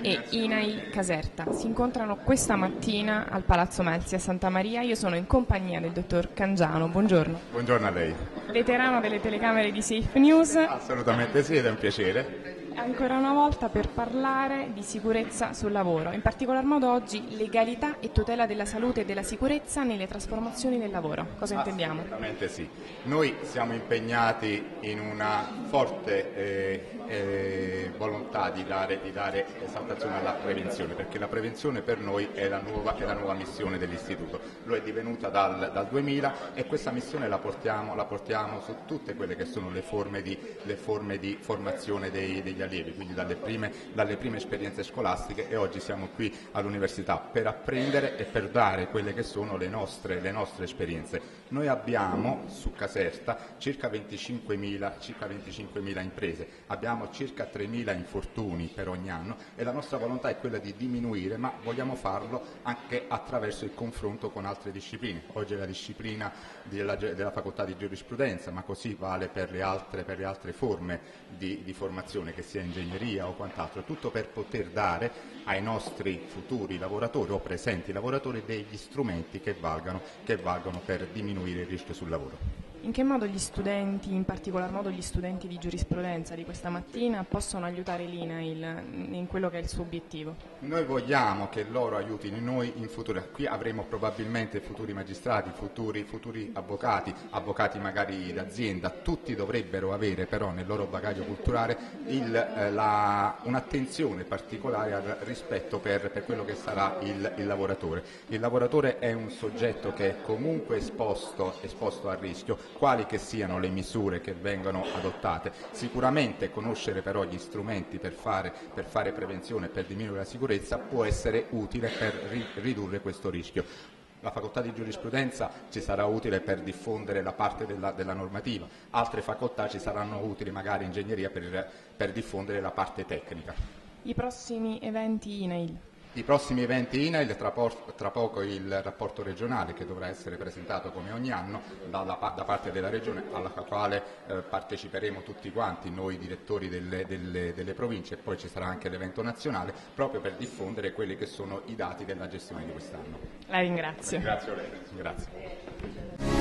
E INAI Caserta si incontrano questa mattina al Palazzo Melzi a Santa Maria. Io sono in compagnia del dottor Cangiano. Buongiorno. Buongiorno a lei. Veterano delle telecamere di Safe News. Assolutamente sì, ed è un piacere. Ancora una volta per parlare di sicurezza sul lavoro, in particolar modo oggi legalità e tutela della salute e della sicurezza nelle trasformazioni del lavoro. Cosa intendiamo? Assolutamente sì. Noi siamo impegnati in una forte eh, eh, volontà di dare, di dare, esaltazione alla prevenzione, perché la prevenzione per noi è la nuova, è la nuova missione dell'Istituto. Lo è divenuta dal, dal 2000 e questa missione la portiamo, la portiamo, su tutte quelle che sono le forme di, le forme di formazione dei, degli allievi, quindi dalle prime, dalle prime esperienze scolastiche e oggi siamo qui all'università per apprendere e per dare quelle che sono le nostre, le nostre esperienze. Noi abbiamo su Caserta circa 25.000, circa 25 imprese, abbiamo circa 3.000 infortuni per ogni anno e la nostra volontà è quella di diminuire, ma vogliamo farlo anche attraverso il confronto con altre discipline. Oggi è la disciplina della, della facoltà di giurisprudenza, ma così vale per le altre, per le altre forme di, di formazione, che sia ingegneria o quant'altro, tutto per poter dare ai nostri futuri lavoratori o presenti lavoratori degli strumenti che valgano, che valgano per diminuire il rischio sul lavoro. In che modo gli studenti, in particolar modo gli studenti di giurisprudenza di questa mattina, possono aiutare l'INAIL in quello che è il suo obiettivo? Noi vogliamo che loro aiutino noi in futuro. Qui avremo probabilmente futuri magistrati, futuri, futuri avvocati, avvocati magari d'azienda. Tutti dovrebbero avere però nel loro bagaglio culturale il, eh, la, un'attenzione particolare al rispetto per, per quello che sarà il, il, lavoratore. Il lavoratore è un soggetto che è comunque esposto, esposto al rischio quali che siano le misure che vengono adottate. Sicuramente conoscere però gli strumenti per fare, per fare prevenzione e per diminuire la sicurezza può essere utile per ri ridurre questo rischio. La facoltà di giurisprudenza ci sarà utile per diffondere la parte della, della normativa, altre facoltà ci saranno utili magari ingegneria per, per diffondere la parte tecnica. I prossimi eventi INAIL? I prossimi eventi INAIL, tra, tra, poco il rapporto regionale che dovrà essere presentato come ogni anno dalla, da parte della Regione alla quale eh, parteciperemo tutti quanti, noi direttori delle, delle, delle province e poi ci sarà anche l'evento nazionale proprio per diffondere quelli che sono i dati della gestione di quest'anno. La ringrazio. Ringrazio lei. Grazie.